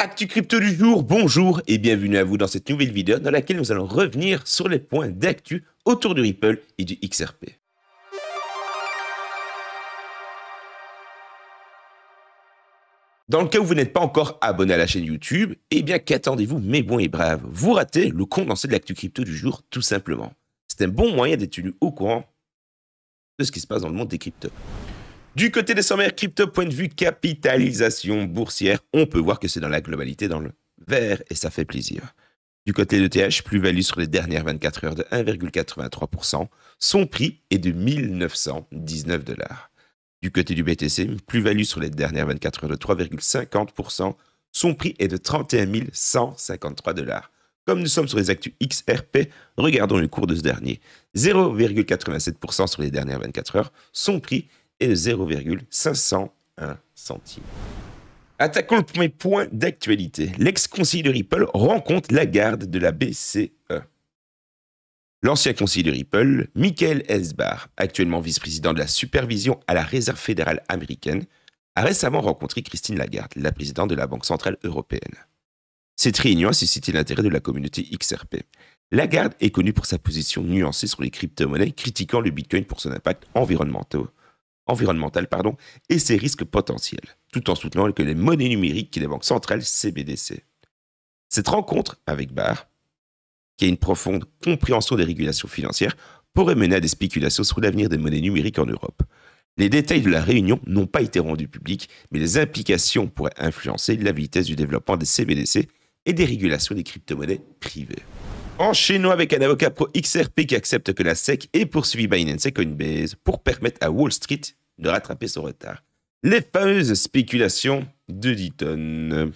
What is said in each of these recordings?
Actu crypto du jour, bonjour et bienvenue à vous dans cette nouvelle vidéo dans laquelle nous allons revenir sur les points d'actu autour du Ripple et du XRP. Dans le cas où vous n'êtes pas encore abonné à la chaîne YouTube, eh bien qu'attendez-vous mes bons et braves? Vous ratez le condensé de l'actu crypto du jour tout simplement. C'est un bon moyen d'être tenu au courant de ce qui se passe dans le monde des cryptos. Du côté des sommaires crypto, point de vue capitalisation boursière, on peut voir que c'est dans la globalité dans le vert et ça fait plaisir. Du côté de TH, plus-value sur les dernières 24 heures de 1,83%. Son prix est de 1919 dollars. Du côté du BTC, plus-value sur les dernières 24 heures de 3,50%. Son prix est de 31 153 dollars. Comme nous sommes sur les actus XRP, regardons le cours de ce dernier. 0,87% sur les dernières 24 heures. Son prix et de 0,501 centimes. Attaquons le premier point d'actualité. L'ex-conseiller de Ripple rencontre la garde de la BCE. L'ancien conseiller de Ripple, Michael Esbar, actuellement vice-président de la supervision à la Réserve fédérale américaine, a récemment rencontré Christine Lagarde, la présidente de la Banque centrale européenne. Cette réunion a suscité l'intérêt de la communauté XRP. Lagarde est connue pour sa position nuancée sur les crypto-monnaies, critiquant le Bitcoin pour son impact environnemental environnementale pardon, et ses risques potentiels, tout en soutenant que les monnaies numériques et les banques centrales CBDC. Cette rencontre avec Barr, qui a une profonde compréhension des régulations financières, pourrait mener à des spéculations sur l'avenir des monnaies numériques en Europe. Les détails de la réunion n'ont pas été rendus publics, mais les implications pourraient influencer la vitesse du développement des CBDC et des régulations des crypto-monnaies privées. Enchaînons avec un avocat pro XRP qui accepte que la SEC ait poursuivi Binance et Coinbase pour permettre à Wall Street de rattraper son retard. Les fameuses spéculations de Deaton.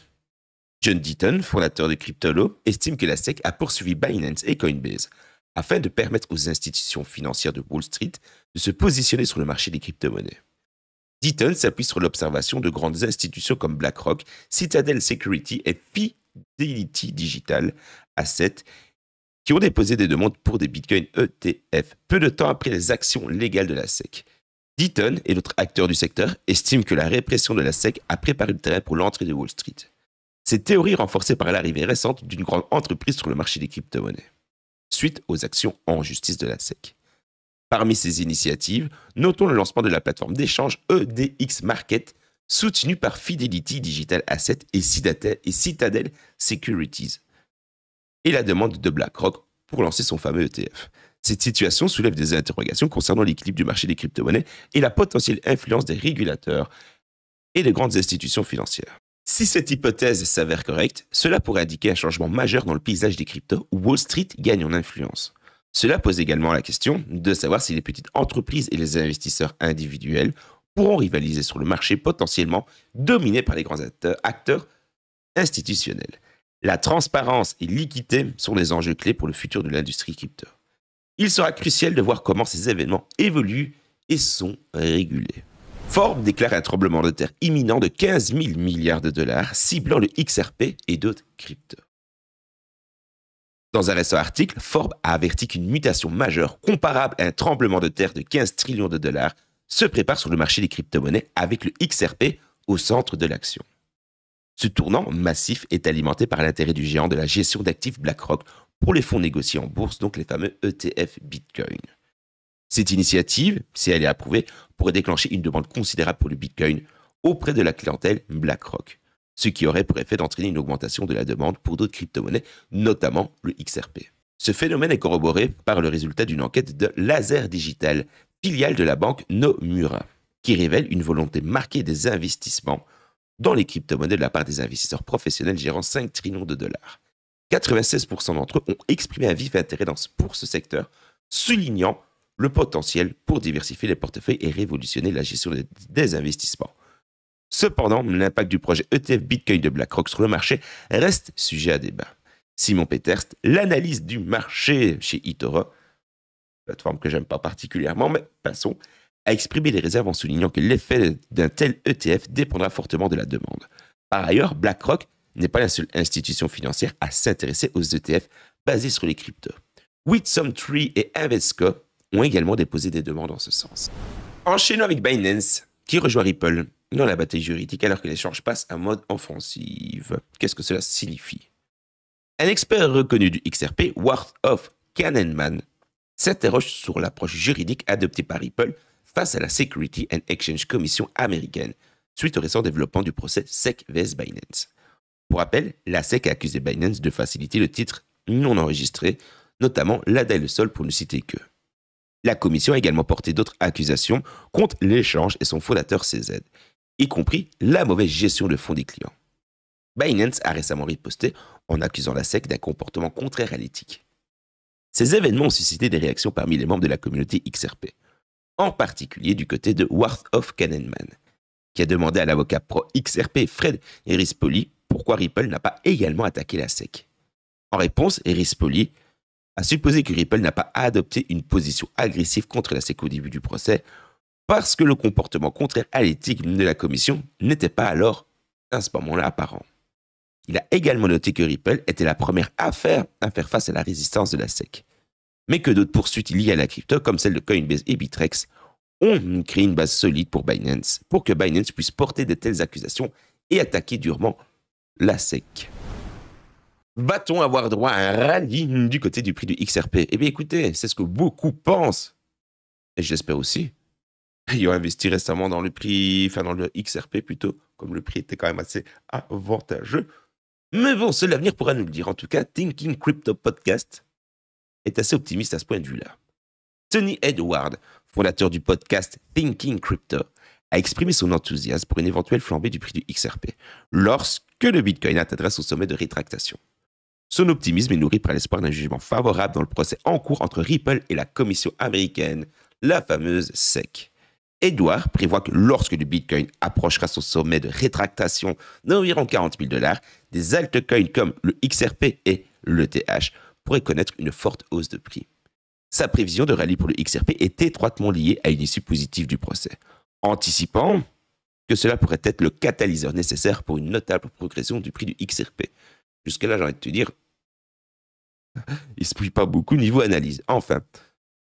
John Deaton, fondateur de Cryptolo, estime que la SEC a poursuivi Binance et Coinbase afin de permettre aux institutions financières de Wall Street de se positionner sur le marché des crypto-monnaies. Deaton s'appuie sur l'observation de grandes institutions comme BlackRock, Citadel Security et Fidelity Digital Asset qui ont déposé des demandes pour des bitcoins ETF peu de temps après les actions légales de la SEC. Deaton et d'autres acteurs du secteur estiment que la répression de la SEC a préparé le terrain pour l'entrée de Wall Street. Cette théorie renforcée par l'arrivée récente d'une grande entreprise sur le marché des crypto-monnaies, suite aux actions en justice de la SEC. Parmi ces initiatives, notons le lancement de la plateforme d'échange EDX Market, soutenue par Fidelity Digital Asset et Citadel Securities, et la demande de BlackRock pour lancer son fameux ETF. Cette situation soulève des interrogations concernant l'équilibre du marché des crypto-monnaies et la potentielle influence des régulateurs et des grandes institutions financières. Si cette hypothèse s'avère correcte, cela pourrait indiquer un changement majeur dans le paysage des cryptos où Wall Street gagne en influence. Cela pose également la question de savoir si les petites entreprises et les investisseurs individuels pourront rivaliser sur le marché potentiellement dominé par les grands acteurs, institutionnels. La transparence et l'équité sont les enjeux clés pour le futur de l'industrie crypto il sera crucial de voir comment ces événements évoluent et sont régulés. Forbes déclare un tremblement de terre imminent de 15 000 milliards de dollars, ciblant le XRP et d'autres cryptos. Dans un récent article, Forbes a averti qu'une mutation majeure comparable à un tremblement de terre de 15 trillions de dollars se prépare sur le marché des crypto-monnaies avec le XRP au centre de l'action. Ce tournant massif est alimenté par l'intérêt du géant de la gestion d'actifs BlackRock pour les fonds négociés en bourse, donc les fameux ETF Bitcoin. Cette initiative, si elle est approuvée, pourrait déclencher une demande considérable pour le Bitcoin auprès de la clientèle BlackRock, ce qui aurait pour effet d'entraîner une augmentation de la demande pour d'autres crypto-monnaies, notamment le XRP. Ce phénomène est corroboré par le résultat d'une enquête de Laser Digital, filiale de la banque Nomura, qui révèle une volonté marquée des investissements dans les crypto-monnaies de la part des investisseurs professionnels gérant 5 trillions de dollars. 96% d'entre eux ont exprimé un vif intérêt pour ce secteur, soulignant le potentiel pour diversifier les portefeuilles et révolutionner la gestion des investissements. Cependant, l'impact du projet ETF Bitcoin de BlackRock sur le marché reste sujet à débat. Simon Peterst, l'analyse du marché chez eToro, plateforme que j'aime pas particulièrement, mais passons, a exprimé des réserves en soulignant que l'effet d'un tel ETF dépendra fortement de la demande. Par ailleurs, BlackRock n'est pas la seule institution financière à s'intéresser aux ETF basés sur les cryptos. WitSum3 et Invesco ont également déposé des demandes en ce sens. Enchaînons avec Binance, qui rejoint Ripple dans la bataille juridique alors que l'échange passe à mode offensive. Qu'est-ce que cela signifie? Un expert reconnu du XRP, Worth of Kannenman, s'interroge sur l'approche juridique adoptée par Ripple face à la Security and Exchange Commission américaine suite au récent développement du procès SEC vs Binance. Pour rappel, la SEC a accusé Binance de faciliter le titre non enregistré, notamment l'ADA et le sol pour ne citer que. La commission a également porté d'autres accusations contre l'échange et son fondateur CZ, y compris la mauvaise gestion de fonds des clients. Binance a récemment riposté en accusant la SEC d'un comportement contraire à l'éthique. Ces événements ont suscité des réactions parmi les membres de la communauté XRP, en particulier du côté de Worth of Kannenman, qui a demandé à l'avocat pro XRP Fred Erispoli pourquoi Ripple n'a pas également attaqué la SEC. En réponse, Erispoli a supposé que Ripple n'a pas adopté une position agressive contre la SEC au début du procès parce que le comportement contraire à l'éthique de la commission n'était pas alors à ce moment-là apparent. Il a également noté que Ripple était la première affaire à faire face à la résistance de la SEC, mais que d'autres poursuites liées à la crypto, comme celle de Coinbase et Bitrex, ont créé une base solide pour Binance, pour que Binance puisse porter de telles accusations et attaquer durement la SEC. Va-t-on avoir droit à un rallye du côté du prix du XRP Eh bien écoutez, c'est ce que beaucoup pensent. Et j'espère aussi. Ils ont investi récemment dans le prix, enfin dans le XRP plutôt, comme le prix était quand même assez avantageux. Mais bon, seul l'avenir pourra nous le dire. En tout cas, Thinking Crypto Podcast est assez optimiste à ce point de vue-là. Tony Edward, fondateur du podcast Thinking Crypto, a exprimé son enthousiasme pour une éventuelle flambée du prix du XRP lorsque le Bitcoin atteindra son sommet de rétractation. Son optimisme est nourri par l'espoir d'un jugement favorable dans le procès en cours entre Ripple et la commission américaine, la fameuse SEC. Edouard prévoit que lorsque le Bitcoin approchera son sommet de rétractation d'environ 40 000 dollars, des altcoins comme le XRP et l'ETH pourraient connaître une forte hausse de prix. Sa prévision de rallye pour le XRP est étroitement liée à une issue positive du procès, anticipant que cela pourrait être le catalyseur nécessaire pour une notable progression du prix du XRP. Jusque-là, j'ai envie de te dire, il se pas beaucoup niveau analyse. Enfin,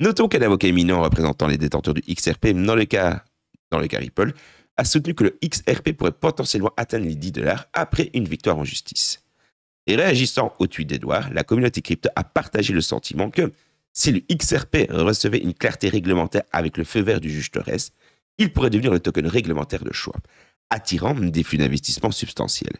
notons qu'un avocat éminent représentant les détenteurs du XRP, dans le cas, dans le cas Ripple, a soutenu que le XRP pourrait potentiellement atteindre les 10 dollars après une victoire en justice. Et réagissant au tweet d'Edouard, la communauté crypto a partagé le sentiment que si le XRP recevait une clarté réglementaire avec le feu vert du juge Torres, il pourrait devenir le token réglementaire de choix, attirant des flux d'investissement substantiels.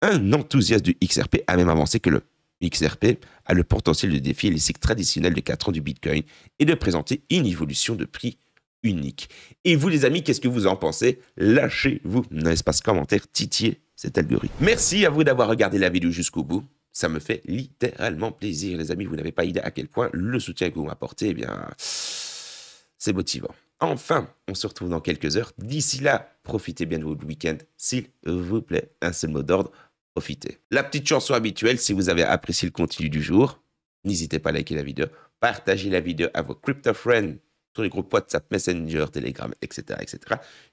Un enthousiaste du XRP a même avancé que le XRP a le potentiel de défier les cycles traditionnels de 4 ans du Bitcoin et de présenter une évolution de prix unique. Et vous les amis, qu'est-ce que vous en pensez? Lâchez-vous un espace commentaire titiller cet algorithme. Merci à vous d'avoir regardé la vidéo jusqu'au bout. Ça me fait littéralement plaisir, les amis. Vous n'avez pas idée à quel point le soutien que vous m'apportez, eh bien, c'est motivant. Enfin, on se retrouve dans quelques heures. D'ici là, profitez bien de votre week-end, s'il vous plaît. Un seul mot d'ordre, profitez. La petite chanson habituelle, si vous avez apprécié le contenu du jour, n'hésitez pas à liker la vidéo, partagez la vidéo à vos crypto friends sur les groupes WhatsApp, Messenger, Telegram, etc. etc.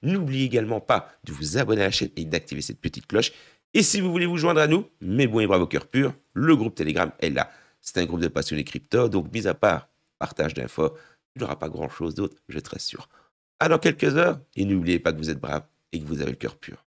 N'oubliez également pas de vous abonner à la chaîne et d'activer cette petite cloche. Et si vous voulez vous joindre à nous, mes bons et braves cœur pur, le groupe Telegram est là. C'est un groupe de passionnés crypto, donc mis à part partage d'infos, il n'y aura pas grand-chose d'autre, je te rassure. À dans quelques heures, et n'oubliez pas que vous êtes brave et que vous avez le cœur pur.